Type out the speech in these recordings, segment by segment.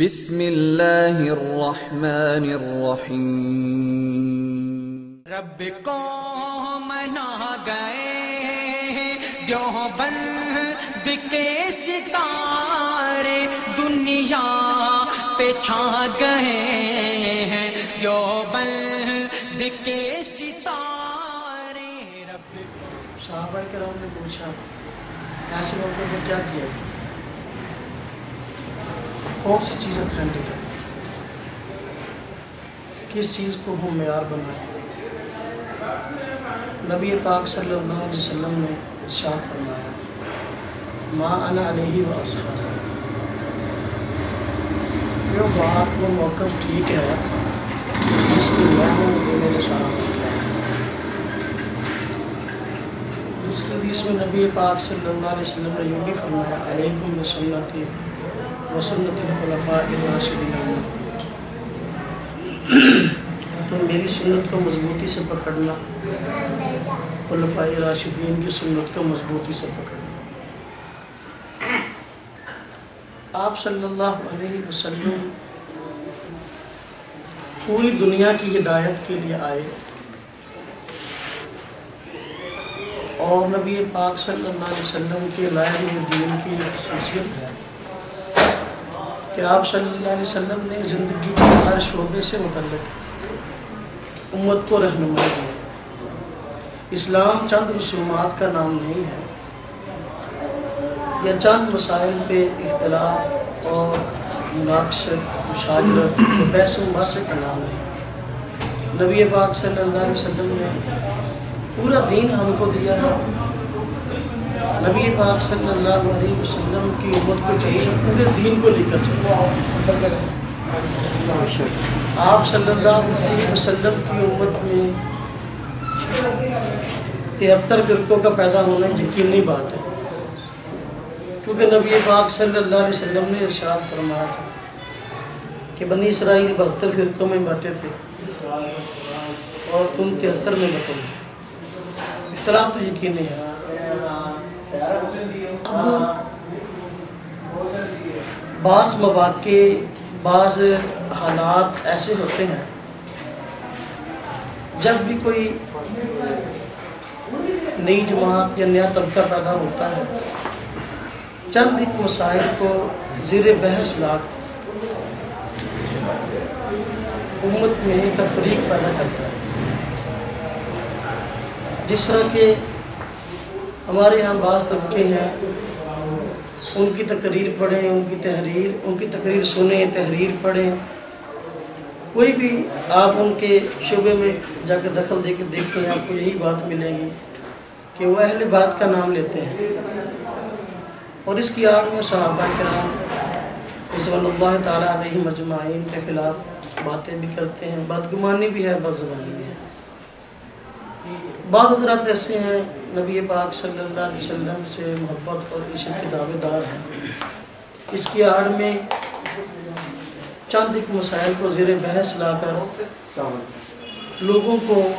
بسم اللہ الرحمن الرحیم۔ رب کو منا گئے جو بند کے ستارے دنیا پہ چھا گئے ہیں جو بند کے ستارے۔ رب صحابہ کرام نے پوچھا ایسے موقع پر کیا کیا؟ کون سی چیز اتھینٹک ہے کس چیز کو ہم معیار بنائیں نبی پاک صلی اللہ علیہ وسلم نے ارشاد فرمایا، ما انا علیہ و اصحاب جو بات وہ موقف ٹھیک ہے جس کی میں ہوں، یہ میرے صحابہ دوسری حدیث میں نبی پاک صلی اللہ علیہ وسلم نے یوں بھی فرمایا، علیکم بسنتی وسنت الخلفاء الراشدین تم میری سنت کو مضبوطی سے پکڑنا، خلفاء راشدین کی سنت کو مضبوطی سے پکڑنا۔ آپ صلی اللہ علیہ وسلم پوری دنیا کی ہدایت کے لیے آئے۔ اور نبی پاک صلی اللہ علیہ وسلم کے لائے ہوئے دین کی خصوصیت ہے۔ کہ آپ صلی اللہ علیہ وسلم نے زندگی کے ہر شعبے سے متعلق امت کو رہنمائی دی اسلام چند رسومات کا نام نہیں ہے، یا چند مسائل پہ اختلاف اور مناقشت مشاجرت بحث و مباحثے کا نام نہیں۔ نبی پاک صلی اللہ علیہ وسلم نے پورا دین ہم کو دیا ہے۔ نبی پاک صلی اللہ علیہ وسلم کی امت کو چاہیے پورے دین کو لے کر چلے۔ آپ صلی اللہ علیہ وسلم کی امت میں تہتر فرقوں کا پیدا ہونا یقینی بات ہے۔ کیونکہ نبی پاک صلی اللہ علیہ وسلم نے ارشاد فرمایا تھا کہ بنی اسرائیل بہتر فرقوں میں بٹے تھے اور تم تہتر میں بٹو اختلاف تو یقینی ہے۔ اب بعض مواقع، بعض حالات ایسے ہوتے ہیں، جب بھی کوئی نئی جماعت یا نیا طبقہ پیدا ہوتا ہے، چند ایک مسائل کو زیر بحث لا امت میں تفریق پیدا کرتا ہے۔ جس طرح کہ ہمارے یہاں بعض طبقے ہیں، ان کی تقریر پڑھیں، ان کی تحریر، ان کی تقریر سنیں، تحریر پڑھیں۔ کوئی بھی آپ ان کے شعبے میں جا کے دخل دے کے دیکھتے ہیں آپ کو یہی بات ملے گی کہ وہ اہل بات کا نام لیتے ہیں۔ اور اس کی آڑ میں صحابہ کرام رضوان اللہ تعالیٰ علیہ مجمعین کے خلاف باتیں بھی کرتے ہیں، بدگمانی بھی ہے بد زبانی بھی ہے۔ بعض حضرات ایسے ہیں، نبی پاک صلی اللہ علیہ وسلم سے محبت اور عشق کے دعوے دار ہیں۔ اس کی آڑ میں چند ایک مسائل کو زیر بحث لا کر لوگوں کو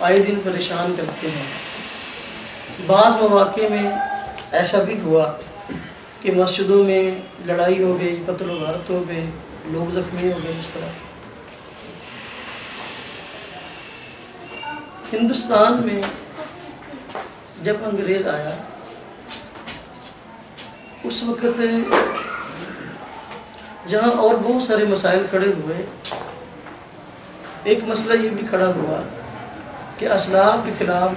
آئے دن پریشان کرتے ہیں۔ بعض مواقع میں ایسا بھی ہوا کہ مسجدوں میں لڑائی ہو گئی، قتل و غارت ہو گئے لوگ زخمی ہو گئے، اس طرح۔ ہندوستان میں جب انگریز آیا، اس وقت جہاں اور بہت سارے مسائل کھڑے ہوئے، ایک مسئلہ یہ بھی کھڑا ہوا کہ اسلاف کے خلاف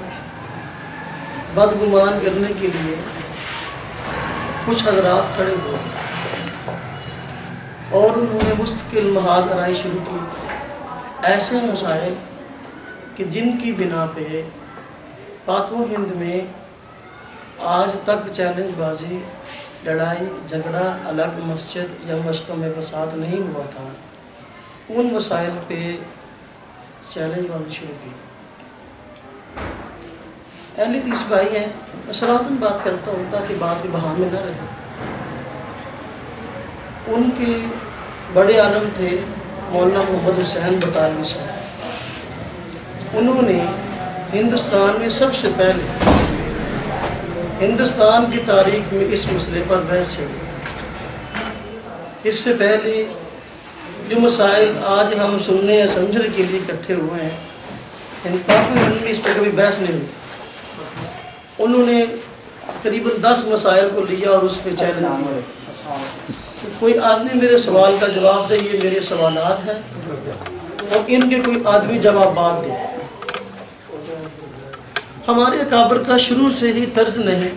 بدگمان کرنے کے لیے کچھ حضرات کھڑے ہوئے۔ اور انہوں نے مستقل محاذ آرائی شروع کی۔ ایسے مسائل کہ جن کی بنا پہ پاک و ہند میں آج تک چیلنج بازی، لڑائی، جھگڑا، الگ مسجد یا مسجدوں میں فساد نہیں ہوا تھا۔ ان مسائل پہ چیلنج بازی شروع کی۔ اہلی تیس بھائی ہیں، میں سراتن بات کرتا ہوں تاکہ بات کے بہانے نہ رہے۔ ان کے بڑے عالم تھے، مولانا محمد حسین بٹالوی صاحب۔ انہوں نے ہندوستان میں سب سے پہلے ہندوستان کی تاریخ میں اس مسئلے پر بحث چلی اس سے پہلے جو مسائل آج ہم سننے یا سمجھنے کے لیے اکٹھے ہوئے ہیں، ان میں اس پہ کبھی بحث نہیں ہوئی۔ انہوں نے قریباً دس مسائل کو لیا اور اس پہ چیلنج کیا۔ کوئی آدمی میرے سوال کا جواب دے، یہ میرے سوالات ہیں اور ان کے کوئی آدمی جوابات دے۔ ہمارے اکابر کا شروع سے ہی طرز نہیں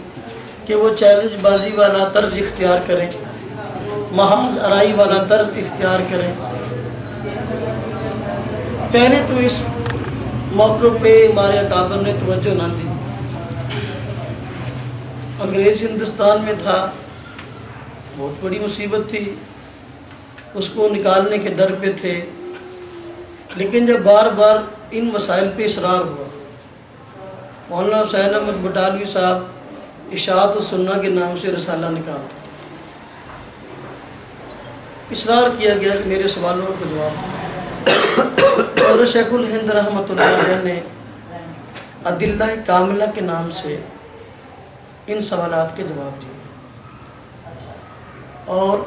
کہ وہ چیلنج بازی والا طرز اختیار کریں، محاذ ارائی والا طرز اختیار کریں۔ پہلے تو اس موقع پہ ہمارے اکابر نے توجہ نہ دی۔ انگریز ہندوستان میں تھا، بہت بڑی مصیبت تھی۔ اس کو نکالنے کے در پہ تھے۔ لیکن جب بار بار ان مسائل پہ اصرار ہوا مولانا حسین احمد بٹالوی صاحب، اشاعت و سنہ کے نام سے رسالہ نکالتے اصرار کیا گیا کہ میرے سوالوں کا جواب اور شیخ الہند رحمۃ اللہ علیہ نے عدلہ کاملہ کے نام سے ان سوالات کے جواب دیے۔ اور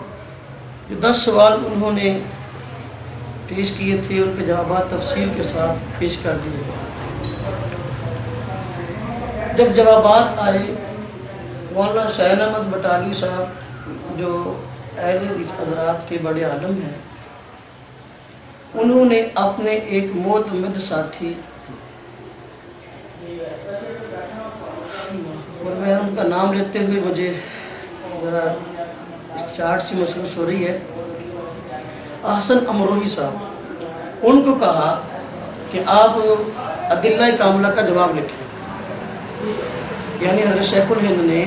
جو دس سوال انہوں نے پیش کیے تھے، ان کے جوابات تفصیل کے ساتھ پیش کر دیے۔ جب جوابات آئے، مولانا شہن احمد بٹالی صاحب، جو اہل حدیث حضرات کے بڑے عالم ہیں، انہوں نے اپنے ایک معتمد ساتھی، اور میں ان کا نام لیتے ہوئے مجھے ذرا چارٹ سی محسوس ہو رہی ہے۔ احسن امروہی صاحب، ان کو کہا کہ آپ عدلہ کاملہ کا جواب لکھیں۔ یعنی حضرت شیخ الہند نے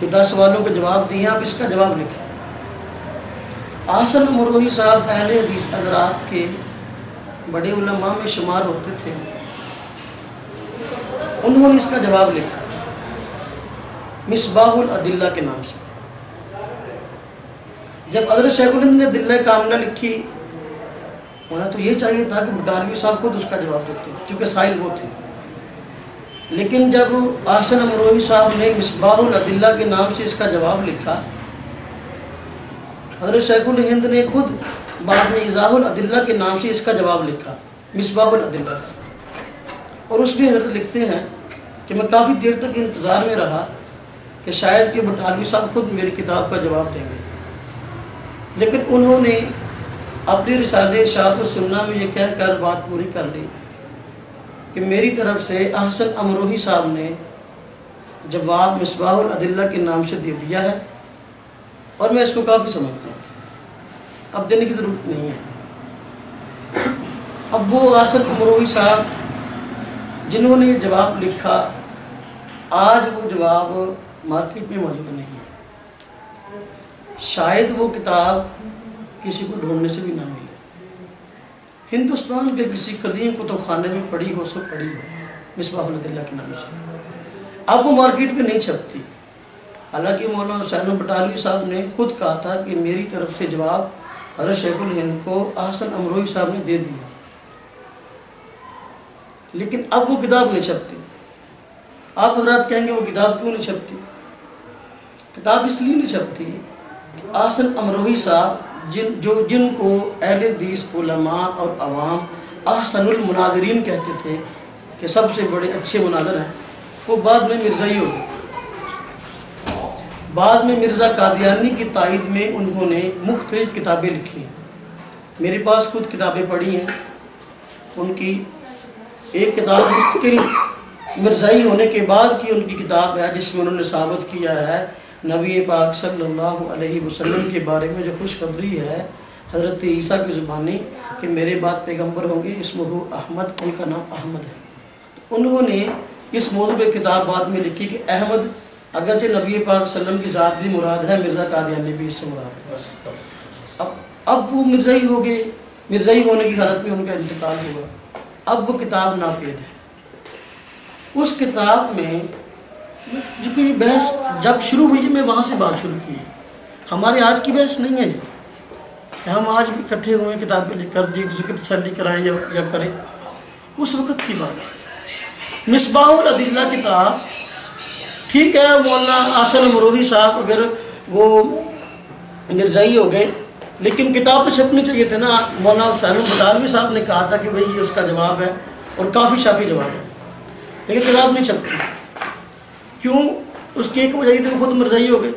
جو دس سوالوں کے جواب دیے، آپ اس کا جواب لکھیں۔ احسن امروہی صاحب اہل حدیث حضرات کے بڑے علماء میں شمار ہوتے تھے۔ انہوں نے اس کا جواب لکھا۔ مصباح العدلہ کے نام سے۔ جب حضرت شیخ الہند نے دلہ کاملہ لکھی ہونا تو یہ چاہیے تھا کہ بٹالوی صاحب خود اس کا جواب دیتے، چونکہ سائل وہ تھے۔ لیکن جب آسن امروہی صاحب نے مصباح العدلہ کے نام سے اس کا جواب لکھا، حضرت شیخ الہند نے خود بعد میں اضاح العدلہ کے نام سے اس کا جواب لکھا، مصباح العدلہ کا۔ اور اس میں حضرت لکھتے ہیں کہ میں کافی دیر تک انتظار میں رہا کہ شاید کہ بٹالوی صاحب خود میری کتاب کا جواب دیں گے۔ لیکن انہوں نے اپنے رسالے شاعت و سننا میں یہ کہہ کر بات پوری کر لی۔ کہ میری طرف سے احسن امروہی صاحب نے جواب مصباح العدلہ کے نام سے دے دیا ہے اور میں اس کو کافی سمجھتا ہوں۔ اب دینے کی ضرورت نہیں ہے۔ اب وہ احسن امروہی صاحب جنہوں نے یہ جواب لکھا، آج وہ جواب مارکیٹ میں موجود نہیں ہے۔ شاید وہ کتاب کسی کو ڈھونڈنے سے بھی نہ ملے ہندوستان کے کسی قدیم کتب خانے میں پڑھی ہو سو پڑھی ہو۔ مصباح الدلہ کے نام سے۔ اب وہ مارکیٹ میں نہیں چھپتی۔ حالانکہ مولانا حسین بٹالوی صاحب نے خود کہا تھا کہ میری طرف سے جواب حضرت شیخ الہند کو احسن امروہی صاحب نے دے دیا۔ لیکن اب وہ کتاب نہیں چھپتی۔ آپ حضرات کہیں گے وہ کتاب کیوں نہیں چھپتی؟ کتاب اس لیے نہیں چھپتی کہ آسن امروہی صاحب جن جو جن کو اہل حدیث، علماء اور عوام احسن المناظرین کہتے تھے کہ سب سے بڑے اچھے مناظر ہیں، وہ بعد میں مرزائی ہو گئے بعد میں مرزا قادیانی کی تائید میں انہوں نے مختلف کتابیں لکھی ہیں۔ میرے پاس خود کتابیں پڑھی ہیں۔ ان کی ایک کتاب مستقل مرزائی ہونے کے بعد کی ان کی کتاب ہے، جس میں انہوں نے ثابت کیا ہے نبی پاک صلی اللہ علیہ وسلم کے بارے میں جو خوشخبری ہے، حضرت عیسیٰ کی زبانی کہ میرے بعد پیغمبر ہوں گے، اس مہو احمد، ان کا نام احمد ہے۔ تو انہوں نے اس موضوع پہ کتاب بعد میں لکھی کہ احمد اگرچہ نبی پاک صلی اللہ علیہ وسلم کی ذات بھی مراد ہے، مرزا قادیانی بھی اس سے مراد ہے۔ اب اب وہ مرزائی ہو گئے، مرزائی ہونے کی حالت میں ان کا انتقال ہوا۔ اب وہ کتاب ناپید ہے۔ اس کتاب میں جو کہ بحث جب شروع ہوئی جی، میں وہاں سے بات شروع کی۔ ہمارے آج کی بحث نہیں ہے کہ ہم آج بھی اکٹھے ہوئے کتابیں لکھ کر جی دوسرے کی تسلی کرائیں یا یا کریں۔ اس وقت کی بات ہے۔ مصباح العدلہ کتاب، ٹھیک ہے، مولانا آسن مروہی صاحب اگر وہ مرزائی ہو گئے، لیکن کتاب تو چھپنی چاہیے تھے نا۔ مولانا حسین بدالوی صاحب نے کہا تھا کہ بھئی یہ اس کا جواب ہے اور کافی شافی جواب ہے۔ لیکن کتاب نہیں چھپتی۔ کیوں؟ اس کی ایک وجہ یہ تھی خود مرزائی ہو گئے۔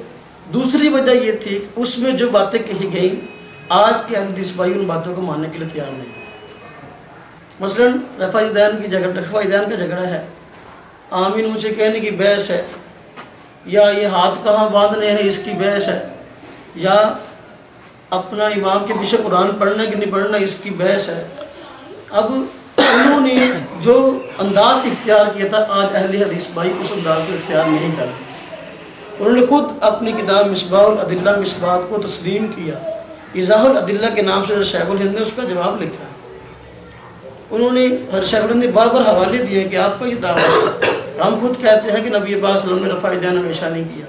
دوسری وجہ یہ تھی کہ اس میں جو باتیں کہی گئیں، آج کے اندیس بھائی ان باتوں کو ماننے کے لیے تیار نہیں۔ مثلا رفائی دین کی جگہ رفائی دین کا جھگڑا ہے۔ آمین اونچے کہنے کی بحث ہے۔ یا یہ ہاتھ کہاں باندھنے ہیں، اس کی بحث ہے۔ یا اپنا امام کے پیچھے قرآن پڑھنا کہ نہیں پڑھنا، اس کی بحث ہے۔ اب انہوں نے جو انداز اختیار کیا تھا، آج اہل حدیث بھائی اس انداز کو اختیار نہیں کر انہوں نے خود اپنی کتاب مصباح العدلہ مصباحت کو تسلیم کیا۔ اضاح العدلہ کے نام سے شیخ الہند نے اس کا جواب لکھا۔ انہوں نے ہر شیخ الہند نے بار بار حوالے دیے کہ آپ کا یہ دعویٰ ہے۔ ہم خود کہتے ہیں کہ نبی پاک صلی اللہ علیہ وسلم نے رفع دین ہمیشہ نہیں کیا۔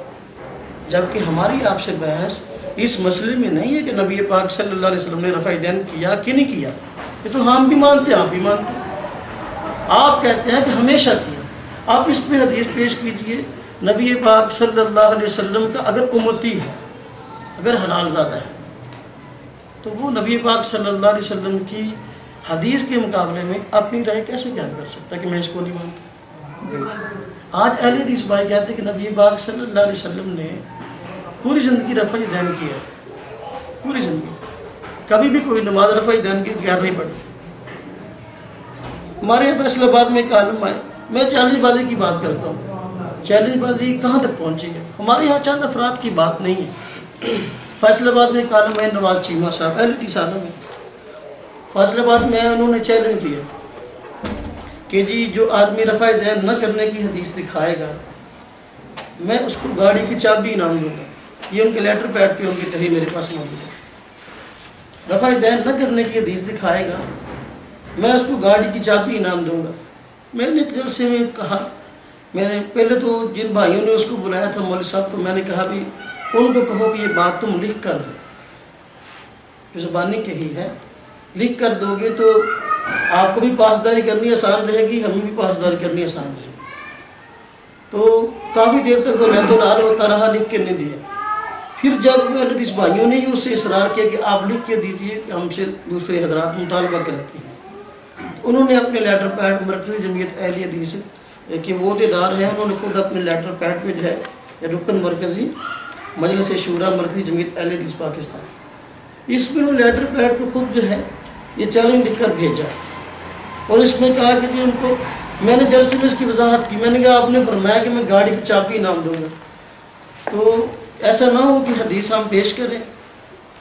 جبکہ ہماری آپ سے بحث اس مسئلے میں نہیں ہے کہ نبی پاک صلی اللہ علیہ وسلم نے رفع دین کیا کہ نہیں کیا۔ یہ تو ہم بھی مانتے ہیں، آپ بھی مانتے ہیں۔ آپ کہتے ہیں کہ ہمیشہ کیا آپ اس پہ حدیث پیش کیجیے، نبی پاک صلی اللہ علیہ وسلم کا اگر امتی ہے، اگر حلال زادہ ہے، تو وہ نبی پاک صلی اللہ علیہ وسلم کی حدیث کے مقابلے میں اپنی رائے کیسے بیان کر سکتا کہ میں اس کو نہیں مانتا؟ آج اہل حدیث بھائی کہتے ہیں کہ نبی پاک صلی اللہ علیہ وسلم نے پوری زندگی رفع دین کیا پوری زندگی۔ کبھی بھی کوئی نماز رفع دین کی غیر نہیں پڑی ہمارے یہاں آباد میں ایک عالم آئے۔ میں چیلنج بازی کی بات کرتا ہوں۔ چیلنج بازی کہاں تک پہنچی ہے؟ ہمارے یہاں چند افراد کی بات نہیں ہے۔ فیصل آباد میں ایک عالم ہے نواز چیمہ صاحب۔ اہل حدیث عالم ہے فیصل آباد میں انہوں نے چیلنج کیا کہ جی جو آدمی رفع دین نہ کرنے کی حدیث دکھائے گا، میں اس کو گاڑی کی چابی انعام دوں گا۔ یہ ان کے لیٹر پیڈ تھی ان کی تحریر میرے پاس موجود ہے۔ رفع دین نہ کرنے کی حدیث دکھائے گا میں اس کو گاڑی کی چابی انعام دوں گا۔ میں نے ایک جلسے میں کہا، میں نے پہلے تو جن بھائیوں نے اس کو بلایا تھا، مولوی صاحب کو میں نے کہا بھی، ان کو کہو کہ یہ بات تم لکھ کر دو۔ جو زبانی کہی ہے، لکھ کر دو گے تو آپ کو بھی پاسداری کرنی آسان رہے گی، ہمیں بھی پاسداری کرنی آسان رہے گی۔ تو کافی دیر تک تو لہت و لال ہوتا رہا، لکھ کے نہیں دیا۔ پھر جب حدیث بھائیوں نے ہی اس سے اصرار کیا کہ آپ لکھ کے دیجیے کہ ہم سے دوسرے حضرات مطالبہ کرتے ہیں۔ انہوں نے اپنے لیٹر پیڈ مرکزی جمعیت اہل حدیث کہ وہ دار ہیں، انہوں نے خود اپنے لیٹر پیڈ پہ جو ہے رکن مرکزی مجلس شورا مرکزی جمعیت اہل حدیث پاکستان۔ اس میں وہ لیٹر پیڈ پہ خود جو ہے، یہ چیلنج لکھ کر بھیجا۔ اور اس میں کہا کہ جی ان کو میں نے جلسے میں اس کی وضاحت کی۔ میں نے کہا، آپ نے فرمایا کہ میں گاڑی کی چابی انعام دوں گا۔ تو ایسا نہ ہو کہ حدیث ہم پیش کریں،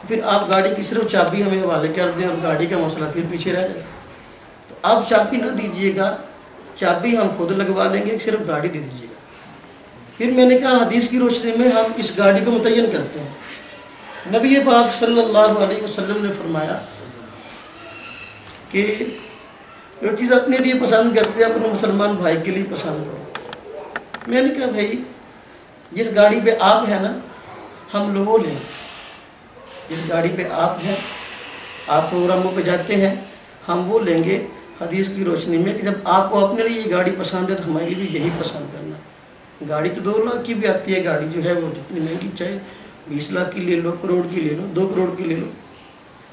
پھر آپ گاڑی کی صرف چابی ہمیں حوالے کر دیں اور گاڑی کا مسئلہ پھر پیچھے رہ جائے۔ آپ چابی نہ دیجیے گا چابی ہم خود لگوا لیں گے، صرف گاڑی دے دیجیے گا۔ پھر میں نے کہا، حدیث کی روشنی میں ہم اس گاڑی کو متعین کرتے ہیں۔ نبی پاک صلی اللہ علیہ وسلم نے فرمایا کہ جو چیز اپنے لیے پسند کرتے ہیں، اپنے مسلمان بھائی کے لیے پسند کرو۔ میں نے کہا، بھائی، جس گاڑی پہ آپ ہیں نا، ہم لوگ وہ لیں جس گاڑی پہ آپ ہیں، آپ پروگراموں پہ جاتے ہیں، ہم وہ لیں گے۔ حدیث کی روشنی میں کہ جب آپ کو اپنے لیے یہ گاڑی پسند ہے تو ہمارے لیے بھی یہی پسند کرنا گاڑی تو دو لاکھ کی بھی آتی ہے، گاڑی جو ہے وہ جتنی مہنگی چاہے، بیس لاکھ کی لے لو، کروڑ کی لے لو، دو کروڑ کی لے لو۔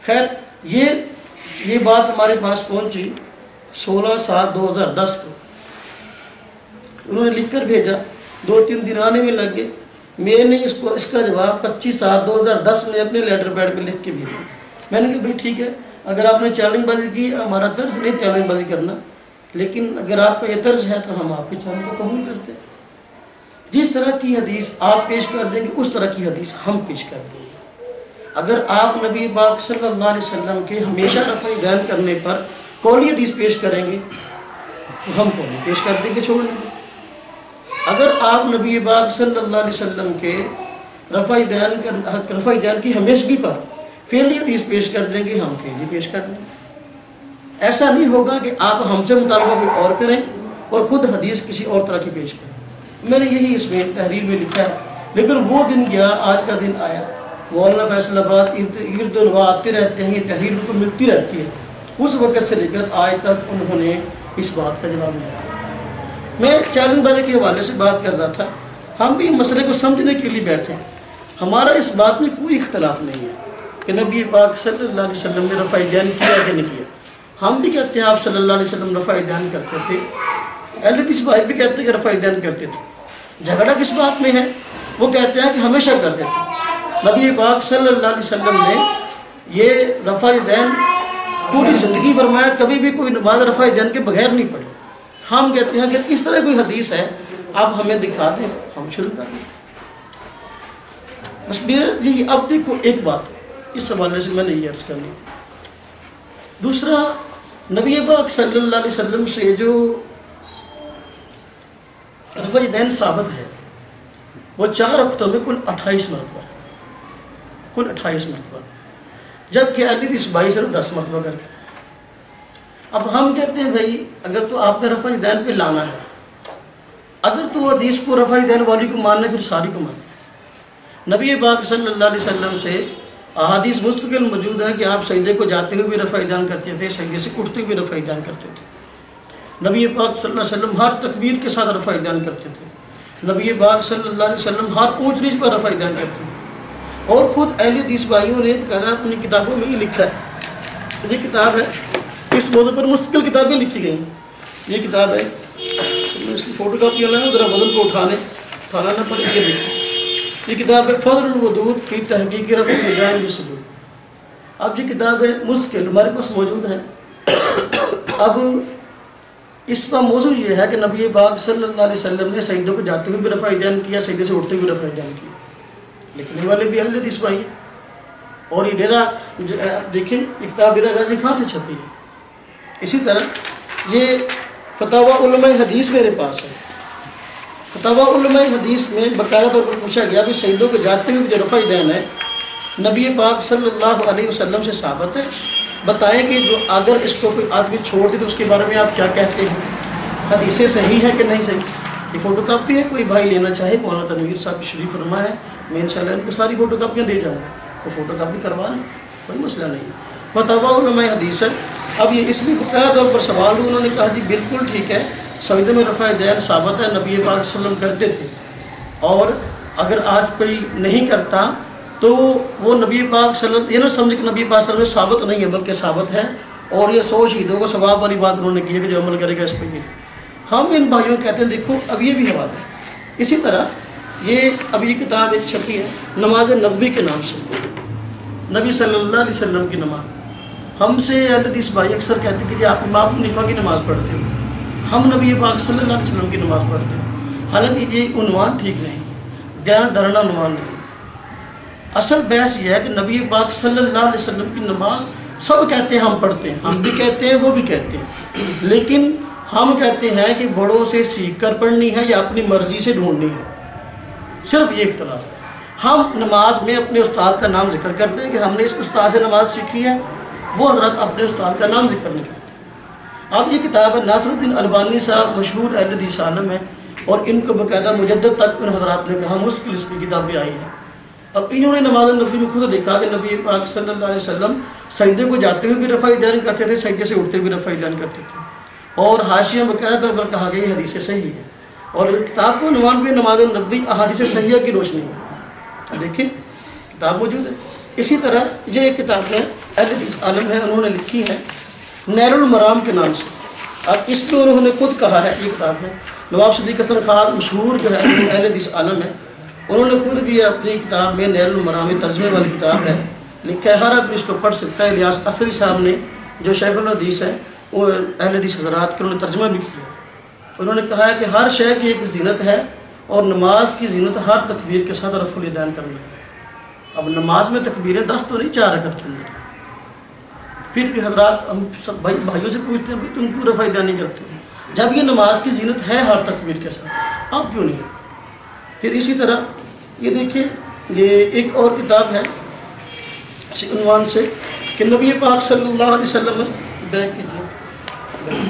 خیر، یہ یہ بات ہمارے پاس پہنچی سولہ سات دو ہزار دس کو۔ انہوں نے لکھ کر بھیجا، دو تین دن آنے میں لگ گئے۔ میں نے اس کو، اس کا جواب پچیس سات دو ہزار دس میں اپنے لیٹر پیڈ پہ لکھ کے بھیجا۔ میں نے کہا، بھائی ٹھیک ہے اگر آپ نے چیلنج بازی کی، ہمارا طرز نہیں چیلنج بازی کرنا۔ لیکن اگر آپ کا یہ طرز ہے تو ہم آپ کے چیلنج کو قبول کرتے ہیں۔ جس طرح کی حدیث آپ پیش کر دیں گے، اس طرح کی حدیث ہم پیش کر دیں گے۔ اگر آپ نبی پاک صلی اللہ علیہ وسلم کے ہمیشہ رفع دین کرنے پر کولی حدیث پیش کریں گے، تو ہم کولی پیش کر دیں گے، چھوڑ دیں گے۔ اگر آپ نبی پاک صلی اللہ علیہ وسلم کے رفع دین کر، رفع دین کی ہمیشگی پر فیلی حدیث پیش کر دیں گے ہم فیلی پیش کر دیں گے ایسا نہیں ہوگا کہ آپ ہم سے مطالبہ کوئی اور کریں اور خود حدیث کسی اور طرح کی پیش کریں۔ میں نے یہی اس میں تحریر میں لکھا ہے۔ لیکن وہ دن گیا، آج کا دن آیا۔ مولانا فیصل آباد ارد و آتے رہتے ہیں، یہ تحریر کو ملتی رہتی ہے۔ اس وقت سے لے کر آج تک انہوں نے اس بات کا جواب دیا۔ میں چیلنج بازی کے حوالے سے بات کر رہا تھا۔ ہم بھی مسئلے کو سمجھنے کے لیے بیٹھے ہیں۔ ہمارا اس بات میں کوئی اختلاف نہیں ہے۔ کہ نبی پاک صلی اللہ علیہ وسلم نے رفع دین کیا کہ نہیں کیا؟ ہم بھی کہتے ہیں آپ صلی اللہ علیہ وسلم رفع دین کرتے تھے۔ اہل حدیث بھائی بھی کہتے ہیں کہ رفع دین کرتے تھے۔ جھگڑا کس بات میں ہے؟ وہ کہتے ہیں کہ ہمیشہ کرتے تھے۔ نبی پاک صلی اللہ علیہ وسلم نے یہ رفع دین پوری زندگی فرمایا، کبھی بھی کوئی نماز رفع دین کے بغیر نہیں پڑھی۔ ہم کہتے ہیں کہ اس طرح کوئی حدیث ہے، آپ ہمیں دکھا دیں، ہم شروع کر دیتے بس میرا جی اب دیکھو ایک بات۔ اس حوالے سے میں نے یہ عرض کرنی تھی دوسرا، نبی پاک صلی اللہ علیہ وسلم سے جو رفع دین ثابت ہے، وہ چار ہفتوں میں کل اٹھائیس مرتبہ ہے۔ کل اٹھائیس مرتبہ۔ جبکہ علی اس بائی صرف دس مرتبہ کرتے ہیں۔ اب ہم کہتے ہیں، بھائی، اگر تو آپ نے رفع دین پہ لانا ہے، اگر تو وہ حدیث کو رفع دین والی کو ماننا ہے پھر ساری کو ماننا نبی پاک صلی اللہ علیہ وسلم سے احادیث مستقل موجود ہے کہ آپ سجدے کو جاتے ہوئے بھی رفع دین کرتے تھے، سجدے سے اٹھتے ہوئے رفع دین کرتے تھے۔ نبی پاک صلی اللہ علیہ وسلم ہر تکبیر کے ساتھ رفع دین کرتے تھے۔ نبی پاک صلی اللہ علیہ وسلم ہر اونچ نیچ پر رفع دین کرتے تھے۔ اور خود اہل حدیث بھائیوں نے کہا، اپنی کتابوں میں یہ لکھا ہے۔ یہ کتاب ہے، اس موضوع پر مستقل کتابیں لکھی گئی ہیں۔ یہ کتاب ہے، اس کی فوٹو کاپی ہونا ہے ذرا بدل کو اٹھانے اٹھانا نہ پڑے یہ دیکھیں۔ یہ کتاب ہے فضل الودود کی تحقیق رفع الدین سدود اب یہ کتاب ہے مستقل، ہمارے پاس موجود ہے۔ اب اس کا موضوع یہ ہے کہ نبی پاک صلی اللہ علیہ وسلم نے سعیدوں کو جاتے ہوئے بھی رفع دین کیا سعیدے سے اٹھتے ہوئے رفع دین کیا۔ لکھنے والے بھی اہل حدیث بھائی ہیں اور یہ ڈیرا آپ دیکھیں یہ کتاب ڈیرا غازی خان سے چھپی ہے۔ اسی طرح یہ فتح علماء حدیث میرے پاس ہے۔ فتح علماء حدیث میں باقاعدہ طور پر پوچھا گیا بھی سعیدوں کے جاتے ہوئے جو رفع دین ہے، نبی پاک صلی اللہ علیہ وسلم سے ثابت ہے۔ بتائیں کہ جو اگر اس کو کوئی آدمی چھوڑ دے تو اس کے بارے میں آپ کیا کہتے ہیں؟ حدیثیں صحیح ہیں کہ نہیں صحیح؟ یہ فوٹو کاپی ہے، کوئی بھائی لینا چاہے، مولانا تنویر صاحب شریف فرما ہے میں انشاءاللہ ان کو ساری فوٹو کاپیاں دے جاؤں گا۔ وہ فوٹو کاپی کروا لیں، کوئی مسئلہ نہیں۔ ہے فتح علماء حدیث ہے۔ اب یہ اس لیے بقایا طور پر سوال ہو انہوں نے کہا جی بالکل ٹھیک ہے، سعید میں رفع دین ثابت ہے، نبی پاک صلی اللہ علیہ وسلم کرتے تھے۔ اور اگر آج کوئی نہیں کرتا تو وہ نبی پاک صلی اللہ یہ نہ سمجھ کہ نبی پاک صلی اللہ علیہ وسلم ثابت نہیں ہے، بلکہ ثابت ہے۔ اور یہ سو شہیدوں کو ثواب والی بات انہوں نے کی ہے کہ جو عمل کرے گا اس پہ یہ۔ ہے ہم ان بھائیوں کہتے ہیں، دیکھو، اب یہ بھی حوالہ ہے۔ اسی طرح یہ اب یہ کتاب ایک چھپی ہے، نماز نبوی کے نام سے۔ نبی صلی اللہ علیہ وسلم کی نماز۔ ہم سے اہل حدیث بھائی اکثر کہتے ہیں کہ جی آپ امام نفا کی نماز پڑھتے ہو۔ ہم نبی پاک صلی اللہ علیہ وسلم کی نماز پڑھتے ہیں۔ حالانکہ یہ عنوان ٹھیک نہیں دیانت دھرنا عنوان نہیں۔ اصل بحث یہ ہے کہ نبی پاک صلی اللہ علیہ وسلم کی نماز سب کہتے ہیں ہم پڑھتے ہیں، ہم بھی کہتے ہیں، وہ بھی کہتے ہیں۔ لیکن ہم کہتے ہیں کہ بڑوں سے سیکھ کر پڑھنی ہے یا اپنی مرضی سے ڈھونڈنی ہے۔ صرف یہ اختلاف۔ ہے ہم نماز میں اپنے استاد کا نام ذکر کرتے ہیں کہ ہم نے اس استاد سے نماز سیکھی ہے۔ وہ حضرت اپنے استاد کا نام ذکر نہیں کرتے۔ اب یہ کتاب ہے ناصر الدین البانی صاحب مشہور اہل حدیث عالم ہے اور ان کو باقاعدہ مجدد تک ان حضرات نے کہا مشکل اس پہ کتابیں آئی ہیں۔ اب انہوں نے نماز نبی میں خود دیکھا کہ نبی پاک صلی اللہ علیہ وسلم سجدے کو جاتے ہوئے بھی رفع دین کرتے تھے، سجدے سے اٹھتے ہوئے رفع دین کرتے تھے۔ اور حاشیہ باقاعدہ طور پر کہا گئی حدیث صحیح ہے۔ اور کتاب کو عنوان بھی نماز نبی احادیث صحیحہ کی روشنی۔ ہے دیکھیں، کتاب موجود ہے۔ اسی طرح یہ ایک کتاب ہے اہل عالم ہے، انہوں نے لکھی ہے نیر المرام کے نام سے۔ اب اس میں انہوں نے خود کہا ہے، یہ کتاب ہے۔ نواب صدیق حسن خان مشہور جو ہے، اہل حدیث عالم ہے۔ انہوں نے خود بھی اپنی کتاب میں نیر المرام ترجمے والی کتاب ہے۔ لکھا ہے، ہر آدمی اس کو پڑھ سکتا ہے۔ الیاس اصری صاحب نے جو شیخ الحدیث ہے، وہ اہل حدیث حضرات کے انہوں نے ترجمہ بھی کیا انہوں نے کہا ہے کہ ہر شے کی ایک زینت ہے اور نماز کی زینت ہر تکبیر کے ساتھ رف الدین کرنا ہے۔ اب نماز میں تکبیریں دس تو نہیں، چار رکعت کے اندر۔ پھر بھی حضرات ہم سب بھائی بھائیوں سے پوچھتے ہیں، تم کیوں رفع دین نہیں کرتے جب یہ نماز کی زینت ہے ہر تکبیر کے ساتھ اب کیوں نہیں؟ پھر اسی طرح یہ دیکھیں، یہ ایک اور کتاب ہے، اسی عنوان سے کہ نبی پاک صلی اللہ علیہ وسلم بیک کیجیے۔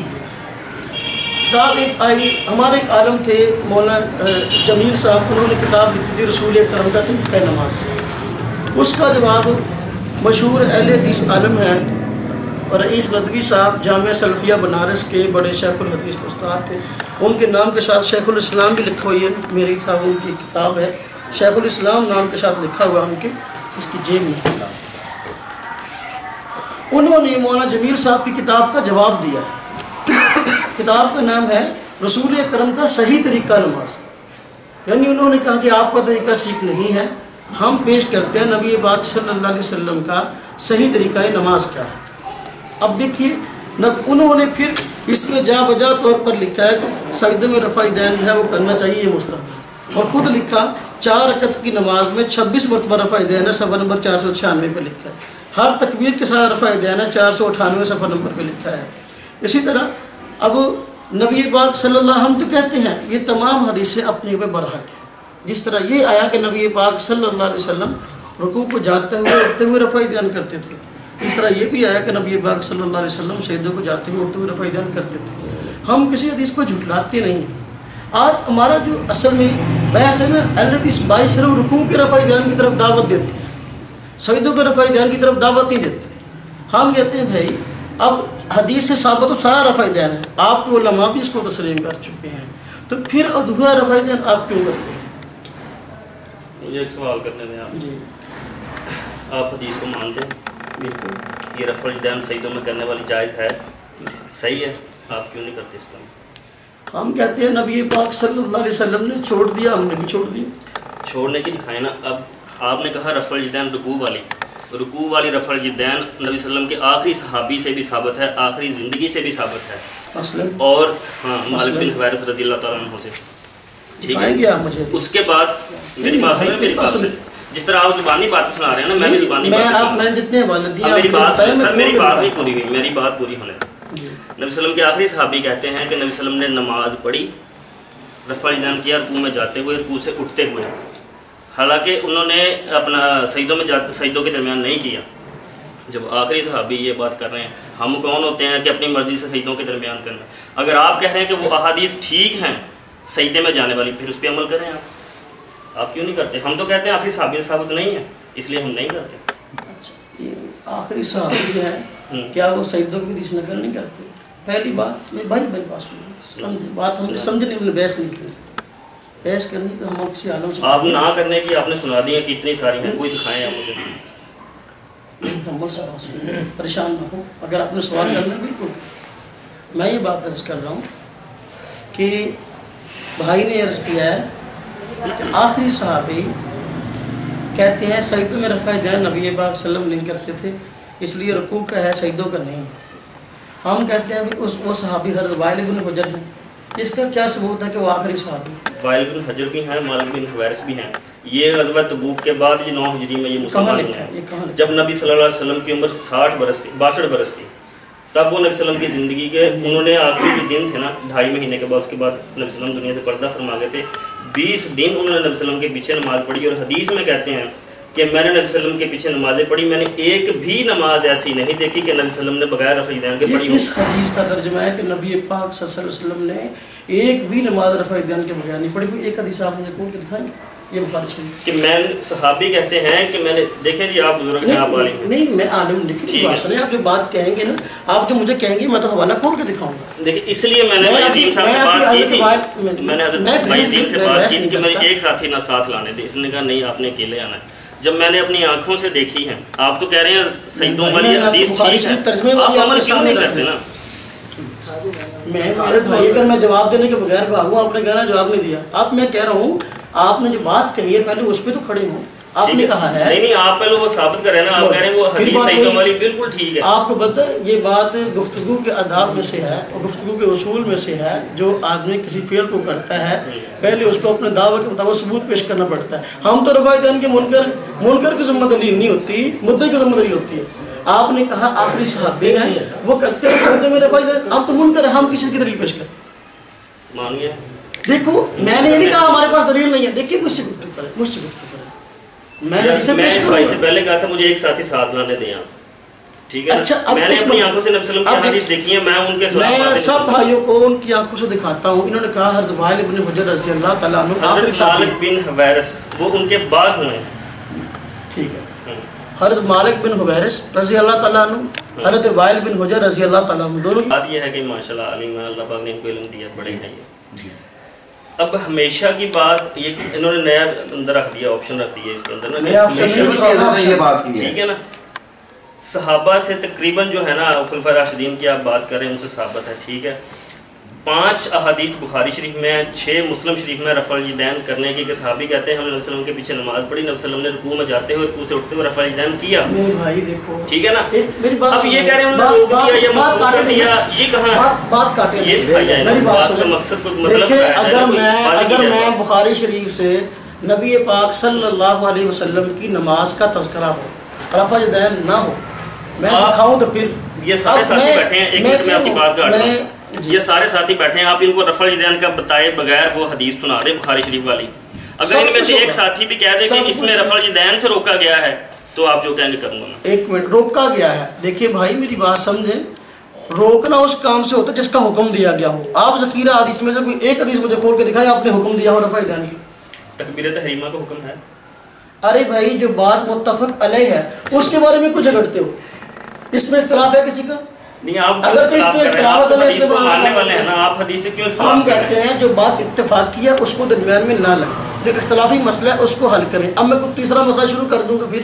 کتاب ایک آئی، ہمارے ایک عالم تھے، مولانا جمیل صاحب، انہوں نے کتاب لکھی تھی، رسول کرم کا طریقہ نماز اس کا جواب مشہور اہل حدیث عالم ہے اور رئیس ندوی صاحب جامعہ سلفیہ بنارس کے بڑے شیخ الحدیث استاد تھے۔ ان کے نام کے ساتھ شیخ الاسلام بھی لکھا ہوئی ہے۔ میری صاحب ان کی کتاب ہے۔ شیخ الاسلام نام کے ساتھ لکھا ہوا ان کے، اس کی جیب میں۔ کتاب انہوں نے مولانا جمیل صاحب کی کتاب کا جواب دیا۔ ہے کتاب کا نام ہے رسول کرم کا صحیح طریقہ نماز۔ یعنی انہوں نے کہا کہ آپ کا طریقہ ٹھیک نہیں ہے۔ ہم پیش کرتے ہیں نبی پاک صلی اللہ علیہ وسلم کا صحیح طریقہ نماز کیا ہے اب دیکھیے نب انہوں نے پھر اس میں جا بجا طور پر لکھا ہے کہ سجدے میں رفع دین جو ہے وہ کرنا چاہیے، یہ مستحب اور خود لکھا، چار رکعت کی نماز میں چھبیس مرتبہ رفع دین ہے، صفحہ نمبر چار سو چھیانوے پہ لکھا ہے۔ ہر تکبیر کے ساتھ رفع دین ہے، چار سو اٹھانوے صفحہ نمبر پہ لکھا ہے۔ اسی طرح اب نبی پاک صلی اللہ ہم تو کہتے ہیں، یہ تمام حدیثیں اپنے پہ برحق ہیں۔ جس طرح یہ آیا کہ نبی پاک صلی اللہ علیہ وسلم رکوع کو جاتے ہوئے، اٹھتے ہوئے رفع دین کرتے تھے۔ اس طرح یہ بھی آیا کہ نبی پاک صلی اللہ علیہ وسلم سیدوں کو جاتے ہوئے ہوئے رفع دین کرتے تھے ہم کسی حدیث کو جھٹلاتے نہیں ہیں۔ آج ہمارا جو اصل میں بحث ہے نا اہل حدیث بائی صرف رکوع کے رفع دین کی طرف دعوت دیتے ہیں۔ سیدوں کے رفع دین کی طرف دعوت نہیں دیتے۔ ہم کہتے ہیں بھائی اب حدیث سے ثابت و سارا رفع دین ہے۔ آپ کے علماء بھی اس کو تسلیم کر چکے ہیں۔ تو پھر ادھورا رفع دین آپ کیوں کرتے ہیں؟ مجھے ایک سوال کرنے میں آپ۔ جی۔ آپ حدیث کو مانتے ہیں؟ بالکل یہ رفع الدین سعیدوں میں کرنے والی جائز ہے۔ صحیح ہے۔ آپ کیوں نہیں کرتے اس پر؟ ہم کہتے ہیں نبی پاک صلی اللہ علیہ وسلم نے چھوڑ دیا ہم نے بھی چھوڑ دیا۔ چھوڑنے کی دکھائیں نا۔ اب آپ نے کہا رفع الجدین رکوع والی۔ رکوع والی رفع الجدین نبی صلی اللہ علیہ وسلم کے آخری صحابی سے بھی ثابت ہے آخری زندگی سے بھی ثابت ہے۔ اور ہاں مالک بن حویرس رضی اللہ تعالیٰ عنہ سے۔ ٹھیک ہے؟ اس کے بعد میری سنیں میری سنیں جس طرح آپ زبانی باتیں سنا رہے ہیں نا میں بھی زبانی میں آپ نے جتنے حوالے دیے میری بات نے سر میری بات نہیں پوری ہوئی میری بات پوری ہونے۔ نبی صلی اللہ علیہ وسلم کے آخری صحابی کہتے ہیں کہ نبی صلی اللہ علیہ وسلم نے نماز پڑھی رفع الجدین کیا رکوع میں جاتے ہوئے رکوع سے اٹھتے ہوئے حالانکہ انہوں نے اپنا سجدوں میں جاتے سجدوں کے درمیان نہیں کیا جب آخری صحابی یہ بات کر رہے ہیں ہم کون ہوتے ہیں کہ اپنی مرضی سے سجدوں کے درمیان کرنا اگر آپ کہہ رہے ہیں کہ وہ احادیث ٹھیک ہیں سجدے میں جانے والی پھر اس پہ عمل کریں آپ آپ کیوں نہیں کرتے؟ ہم تو کہتے ہیں آخری صحابی ثابت نہیں ہے اس لیے ہم نہیں کرتے۔ یہ آخری صحابی جو ہے۔ کیا وہ سیدوں کی حدیث نقل نہیں کرتے؟ پہلی بات میں بھائی بھائی بات سمجھے بات ہم نے سمجھنے میں بحث نہیں کی۔ بحث کرنی تو ہم کسی عالم سے آپ نہ کرنے کی آپ نے سنا دی ہیں کہ اتنی ساری ہیں کوئی دکھائیں آپ مجھے۔ پریشان نہ ہو اگر آپ نے سوال کرنا بالکل۔ میں یہ بات درج کر رہا ہوں کہ بھائی نے عرض کیا ہے آخری صحابی کہتے ہیں سعیدوں میں رفع دین نبی پاک صلی اللہ علیہ وسلم نہیں کرتے تھے اس لیے رکوع کا ہے سعیدوں کا نہیں۔ ہم کہتے ہیں کہ اس وہ صحابی حضرت وائل بن حجر ہیں۔ اس کا کیا ثبوت ہے کہ وہ آخری صحابی ہیں؟ وائل بن حجر بھی ہیں مالک بن حویرس بھی ہیں۔ یہ غزوہ تبوک کے بعد یہ نو ہجری میں یہ مسلمان ہیں۔ جب نبی صلی اللہ علیہ وسلم کی عمر ساٹھ برس تھی باسٹھ برس تھی۔ تب وہ نبی صلی اللہ علیہ وسلم کی زندگی کے انہوں نے آخری جو دن تھے نا، ڈھائی مہینے کے بعد، اس کے بعد نبی صلی اللہ علیہ وسلم دنیا سے پردہ فرما گئے تھے۔ بیس دن انہوں نے نبی صلی اللہ علیہ وسلم کے پیچھے نماز پڑھی اور حدیث میں کہتے ہیں کہ میں نے نبی صلی اللہ علیہ وسلم کے پیچھے نمازیں پڑھی، میں نے ایک بھی نماز ایسی نہیں دیکھی کہ نبی صلی اللہ علیہ وسلم نے بغیر رفع دین کے پڑھی ہو۔ اس حدیث کا ترجمہ ہے کہ نبی پاک صلی اللہ علیہ وسلم نے ایک بھی نماز رفع دین کے بغیر نہیں پڑھی؟ ایک حدیث آپ مجھے کھول کے دکھائیں۔ گے یہ بخاری شریف کہ میں صحابی کہتے ہیں کہ میں نے دیکھیں جی آپ بزرگ ہیں آپ عالم ہیں۔ نہیں میں عالم لکھی ٹھیک بات۔ سنیں آپ جو بات کہیں گے نا آپ جو مجھے کہیں گے میں تو حوالہ کھول کے دکھاؤں گا۔ دیکھیں اس لیے میں نے میں بھائی عظیم صاحب سے کی- بات کی میں تھی۔ کی- میں نے میں حضرت بھائی عظیم سے میں بات کی تھی کہ میرے کرتا۔ ایک ساتھی نہ ساتھ لانے دے اس نے کہا نہیں آپ نے اکیلے آنا ہے۔ جب میں نے اپنی آنکھوں سے دیکھی ہے آپ تو کہہ رہے ہیں سیدوں میں والی حدیث ٹھیک ہے۔ آپ عمل کیوں نہیں کرتے نا میں میرے بھائی اگر میں جواب دینے کے بغیر بھاگوں آپ نے کہنا جواب نہیں دیا۔ اب میں کہہ رہا ہوں آپ نے جو بات کہی ہے پہلے اس پہ تو کھڑے ہوں۔ آپ نے؟ کہا ہے نہیں نہیں آپ پہلے وہ ثابت کر رہے ہیں نا آپ کہہ رہے ہیں وہ حدیث وہی- والی بالکل ٹھیک ہے۔ آپ کو پتہ ہے یہ بات گفتگو کے آداب میں سے ہے اور گفتگو کے اصول میں سے ہے۔ جو آدمی کسی فعل کو کرتا ہے پہلے اس کو اپنے دعوے کے مطابق ثبوت پیش کرنا پڑتا ہے۔ ہم تو رفاع دین کے منکر منکر کی ذمہ دلیل نہیں ہوتی مدعے کی ذمہ دلیل ہوتی ہے۔ آپ نے کہا آخری صحابی ہیں وہ کرتے ہیں سمجھے میں رفاع دین ہم تو منکر ہیں ہم کسی کی دلیل پیش کریں مان گیا دیکھو میں نے یہ نہیں کہا ہمارے پاس دلیل نہیں ہے۔ دیکھیے مجھ سے گفتگو کریں مجھ سے گفتگو کریں۔ میں نے اسے میں پیش سے پہلے کہا تھا مجھے ایک ساتھی ساتھ لانے دیں آپ۔ ٹھیک ہے نا؟ اچھا، میں نے اپنی آنکھوں سے نبی صلی اللہ علیہ اب وسلم کی حدیث دیکھی ہے میں ان کے خلاف میں سب۔ بھائیوں کو ان کی آنکھوں سے دکھاتا ہوں۔ انہوں نے کہا حضرت وائل ابن حجر رضی اللہ تعالیٰ عنہ آخری حضرت صحابی مالک بن حویرس وہ ان کے بعد ہوئے ہیں۔ ٹھیک ہے۔ ہوں۔ حضرت مالک بن حویرس رضی اللہ تعالیٰ عنہ حضرت وائل بن حجر رضی اللہ تعالیٰ عنہ دونوں بات یہ ہے کہ ماشاءاللہ علیم ہے اللہ پاک نے ان کو علم دیا بڑے ہیں یہ۔ اب ہمیشہ کی بات یہ انہوں نے نیا اندر رکھ دیا آپشن رکھ دیا اس کے اندر یہ بات کی ٹھیک ہے نا؟ صحابہ سے تقریباً جو ہے نا خلفۂ راشدین کی آپ بات کریں ان سے ثابت ہے ٹھیک ہے؟ پانچ احادیث بخاری شریف میں چھ مسلم شریف میں رفع الدین کرنے کی کہ صحابی کہتے ہیں ہم نے نبی صلی اللہ علیہ وسلم کے پیچھے نماز پڑھی نبی صلی اللہ علیہ وسلم نے رکوع میں جاتے ہوئے رکوع سے اٹھتے ہوئے رفع الدین کیا میرے بھائی دیکھو ٹھیک ہے نا اب یہ۔ کہہ رہے ہیں انہوں نے روک دیا یا مسعود کاٹے کر دیا۔ یہ کہاں بات کاٹے یہ۔ دکھائی جائے میری بات کا۔ مقصد کوئی مطلب ہے اگر میں اگر میں۔ بخاری شریف سے نبی پاک صلی اللہ علیہ وسلم کی نماز کا تذکرہ ہو رفع دین نہ ہو میں دکھاؤں تو پھر یہ سارے ساتھی میں- بیٹھے ہیں ایک منٹ میں آپ کی بات کاٹ جی۔ یہ سارے ساتھی بیٹھے ہیں آپ ان کو رفع الدین کا بتائے بغیر وہ حدیث سنا دیں بخاری شریف والی۔ اگر ان میں سے ایک۔ ساتھی بھی کہہ دے کہ اس میں رفع الدین سے روکا گیا ہے تو آپ جو کہیں گے کروں گا ایک منٹ روکا گیا ہے۔ دیکھیے بھائی میری بات سمجھیں۔ روکنا اس کام سے ہوتا ہے جس کا حکم دیا گیا ہو۔ آپ ذخیرہ حدیث میں سے کوئی ایک حدیث مجھے کھول کے دکھائیں آپ نے حکم دیا ہو رفع دین کی۔ تکبیر تحریمہ کا حکم ہے۔ ارے بھائی جو بات متفق علیہ ہے اس کے بارے میں کچھ جھگڑتے ہو۔ اس میں اختلاف ہے کسی کا؟ نہیں آپ اگر تو اس میں اختلاف ہے ماننے والے ہیں نا آپ حدیث سے کیوں ہم کہتے ہیں جو بات اتفاق کی ہے اس کو درمیان میں نہ لگے جو اختلافی مسئلہ ہے اس کو حل کریں۔ اب میں کوئی تیسرا مسئلہ شروع کر دوں گا پھر۔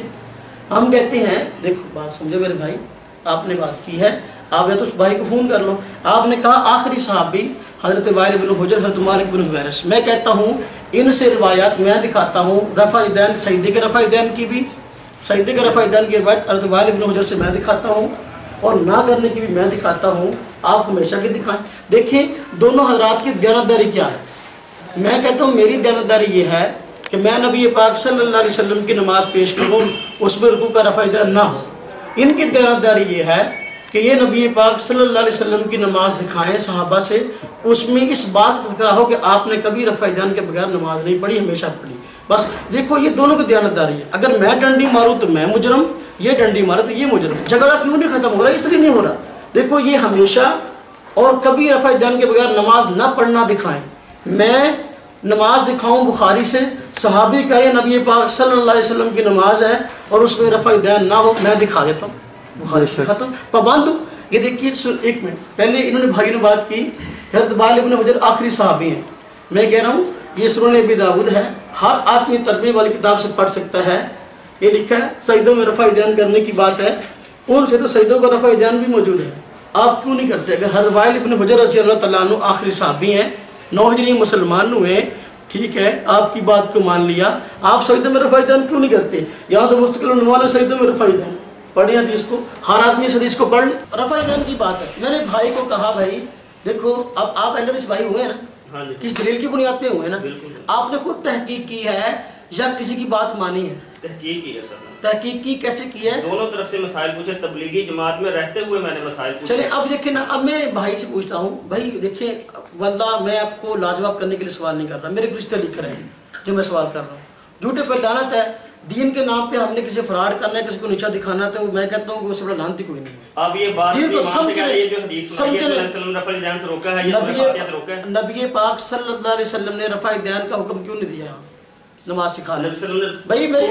ہم کہتے ہیں دیکھو بات سمجھو میرے بھائی آپ نے بات کی ہے۔ آپ یا تو اس بھائی کو فون کر لو۔ آپ نے کہا آخری صحابی حضرت وائل بن حجر حضرت مالک بن حویرس میں کہتا ہوں ان سے روایات میں دکھاتا ہوں۔ رفع دین سعیدے کے رفع دین کی بھی سعیدے کے رفع دین کی روایت حضرت وائل بن حجر سے میں دکھاتا ہوں۔ اور نہ کرنے کی بھی میں دکھاتا ہوں، آپ ہمیشہ کے دکھائیں۔ دیکھیں، دونوں حضرات کی دیانتداری کیا ہے؟ میں کہتا ہوں، میری دیانتداری یہ ہے کہ میں نبی پاک صلی اللہ علیہ وسلم کی نماز پیش کروں، اس میں رکوع کا رفع دین نہ ہو۔ ان کی دیانتداری یہ ہے کہ یہ نبی پاک صلی اللہ علیہ وسلم کی نماز دکھائیں صحابہ سے، اس میں اس بات کا تذکرہ ہو کہ آپ نے کبھی رفع دین کے بغیر نماز نہیں پڑھی، ہمیشہ پڑھی۔ بس دیکھو، یہ دونوں کی دیانتداری ہے۔ اگر میں ڈنڈی ماروں تو میں مجرم یہ ڈنڈی مارے تو یہ مجرم جھگڑا کیوں نہیں ختم ہو رہا؟ اس لیے نہیں ہو رہا۔ دیکھو یہ ہمیشہ اور کبھی رفع دین کے بغیر نماز نہ پڑھنا دکھائیں۔ میں نماز دکھاؤں بخاری سے صحابی ہیں نبی پاک صلی اللہ علیہ وسلم کی نماز ہے اور اس میں رفع دین نہ ہو میں دکھا دیتا ہوں۔ بخاری سے ختم۔ پابند ہوں۔ یہ دیکھیے ایک منٹ۔ پہلے انہوں نے بھائی نے بات کی حضرت وائل ابن حجر آخری صحابی ہیں۔ میں کہہ رہا ہوں یہ سنن ابی داود ہے۔ ہر آدمی ترجمے والی کتاب سے پڑھ سکتا ہے۔ یہ لکھا ہے سعیدوں میں رفع دین کرنے کی بات ہے۔ ان سے تو سعیدوں کا رفع دین بھی موجود ہے۔ آپ کیوں نہیں کرتے؟ اگر حضرت وائل ابن حجر رضی اللہ تعالیٰ عنہ آخری صحابی ہیں نو ہجری مسلمان ہوئے ٹھیک ہے آپ کی بات کو مان لیا۔ آپ سعیدوں میں رفع دین کیوں نہیں کرتے؟ یہاں تو مستقل عنوان ہے سعیدوں میں رفع دین پڑھیں حدیث کو۔ ہر آدمی اس حدیث کو پڑھ لے۔ رفع دین کی بات ہے۔ میں نے بھائی کو کہا بھائی دیکھو اب آپ اہل حدیث بھائی ہوئے ہیں نا؟ ہاں جی۔ کس دلیل کی بنیاد پہ ہوئے نا۔ آپ نے خود تحقیق کی ہے یا کسی کی بات مانی ہے؟ تحقیق کی ہے سر۔ تحقیق کی کیسے کی ہے؟ دونوں طرف سے مسائل پوچھے تبلیغی جماعت میں رہتے ہوئے میں نے مسائل پوچھے۔ چلے اب دیکھیں نا اب میں بھائی سے پوچھتا ہوں۔ بھائی دیکھیں واللہ میں آپ کو لاجواب کرنے کے لیے سوال نہیں کر رہا۔ میرے فرشتے لکھ رہے ہیں جو میں سوال کر رہا ہوں۔ جھوٹے پر لانت ہے۔ دین کے نام پہ ہم نے کسی فراڈ کرنا ہے کسی کو نیچا دکھانا ہے تو میں کہتا ہوں کہ اس بڑا لانتی کوئی نہیں ہے۔ اب یہ بات دین کو امام سے سمجھ کہہ رہے لیں۔ ہیں یہ جو حدیث ہے وسلم رفع الدین سے روکا ہے نبی روکا ہے۔ نبی پاک صلی اللہ علیہ وسلم نے رفع دین کا حکم کیوں نہیں دیا؟ نماز نے بھائی میری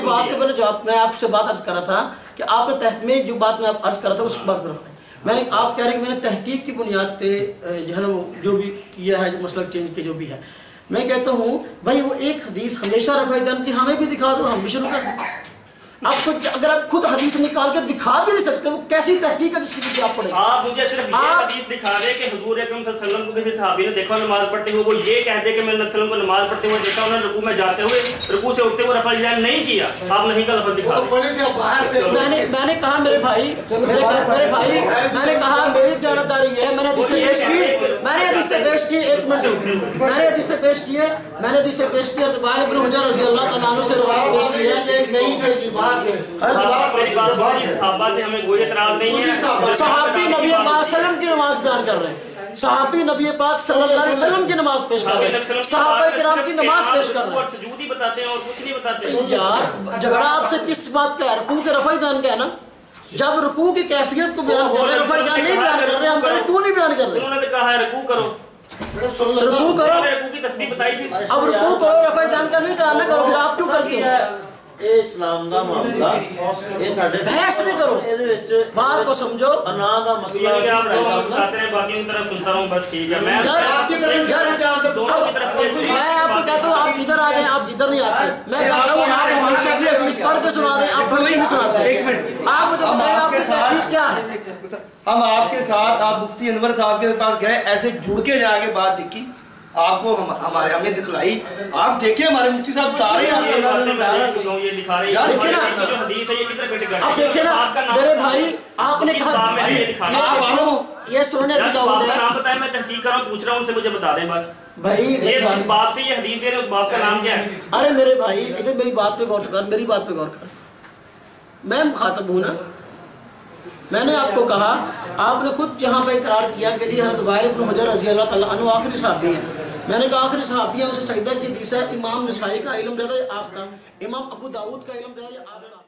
بات۔ کے پہلے جواب میں آپ سے بات عرض کر رہا تھا کہ آپ نے تحقیق میں جو بات میں آپ عرض کر رہا تھا اس بات طرف میں نے آپ کہہ رہے ہیں کہ میں نے تحقیق کی بنیاد پہ اے، جو ہے نا وہ جو بھی کیا ہے مسلک چینج کے جو بھی ہے۔ میں کہتا ہوں بھائی وہ ایک حدیث ہمیشہ رفع دین کی ہمیں بھی دکھا دو ہم بھی شروع کر دیں۔ آپ خود اگر آپ خود حدیث نکال کے دکھا بھی نہیں سکتے وہ کیسی تحقیق ہے جس کی پیچھے آپ پڑھیں آپ مجھے صرف یہ حدیث دکھا دے کہ حضور اکرم صلی اللہ علیہ وسلم کو کسی صحابی نے دیکھا نماز پڑھتے ہوئے وہ یہ کہہ دے کہ میں نبی صلی اللہ علیہ وسلم کو نماز پڑھتے ہوئے دیکھا انہوں نے رکوع میں جاتے ہوئے رکوع سے اٹھتے ہوئے رفع الجان نہیں کیا۔ آپ نہیں کا لفظ دکھا دیں میں نے میں نے کہا میرے بھائی میرے کہا- میرے بھائی میں نے کہا میری دیانتداری یہ ہے میں نے حدیث سے پیش کی میں نے حدیث سے پیش کی ایک منٹ میں نے حدیث سے پیش کی ہے میں نے حدیث سے پیش کی حضرت والد بن حجر رضی اللہ تعالیٰ عنہ سے روایت پیش کی ہے۔ بات سنیے صحابہ سے ہمیں کوئی اعتراض نہیں ہے۔ صحابی نبی پاک صلی اللہ علیہ وسلم کی نماز بیان کر رہے ہیں۔ صحابی نبی پاک صلی اللہ علیہ وسلم کی نماز پیش کر رہے ہیں۔ صحابہ کرام کی نماز پیش کر رہے ہیں۔ سجود ہی بتاتے ہیں اور کچھ نہیں بتاتے۔ یار جھگڑا آپ سے کس بات کا ہے؟ رکوع کے رفع دان کا ہے نا۔ جب رکوع کی کیفیت کو بیان کر رہے ہیں رفع دان نہیں بیان کر رہے ہم کہتے ہیں کیوں نہیں بیان کر رہے؟ انہوں نے کہا ہے رکوع کرو۔ رکوع کرو۔ اب رکوع کرو رفع دان کا نہیں کرانا کرو پھر آپ کیوں کرتے ہو؟ بحث نہیں کرو بات کو سمجھو یعنی کہ آپ کو طرف سنتا ہوں بس ٹھیک ہے میں کی طرف یار طرف میں کو کہتا ہوں ادھر آ جائیں ادھر نہیں آتے میں کہتا ہوں ہمیشہ کی حدیث پڑھ کے سنا دیں پڑھ کے نہیں سناتے ایک منٹ مجھے بتائیں کیا ہے ہم آپ کے ساتھ آپ مفتی انور صاحب کے پاس گئے ایسے جھڑ کے جا کے بات دیکھی۔ آپ کو ہمارے ہمیں دکھلائی۔ آپ دیکھیں ہمارے مفتی صاحب بتا رہے ہیں یہ دکھا رہے ہیں۔ دیکھیں نا۔ یہ کدھر فٹ کر آپ دیکھیں نا میرے بھائی آپ نے کہا یہ سننے ابھی داؤد ہے نام بتائیں میں تحقیق کر رہا ہوں پوچھ رہا ہوں اسے مجھے بتا دیں بس۔ بھائی یہ اس باب سے یہ حدیث دے رہے ہیں اس باب کا نام کیا ہے؟ ارے میرے بھائی ادھر میری بات پہ غور کر میری بات پہ غور کر۔ میں مخاطب ہوں نا۔ میں نے آپ کو کہا آپ نے خود جہاں پہ اقرار کیا کہ جی حضرت وائر ابن حجر رضی اللہ تعالیٰ عنہ آخری صاحب ہیں۔ میں نے کہا آخری صحابیہ ہیں، اسے سجدہ کی حدیث ہے، امام نسائی کا علم زیادہ ہے، آپ کا، امام ابو داود کا علم زیادہ ہے، آپ کا۔